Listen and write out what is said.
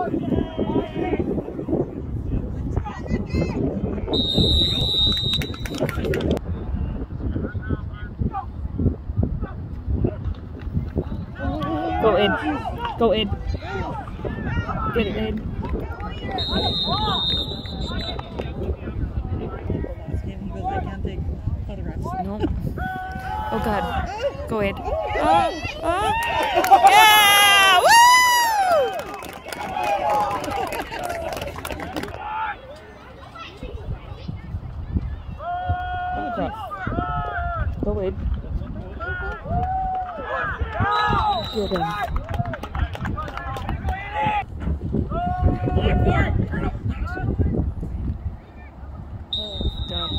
Go in. Go in. Get it in. He goes, I can't take photographs. No. Oh god. Go in. Oh, stop. Go, Wade. Get him. Oh, dumb.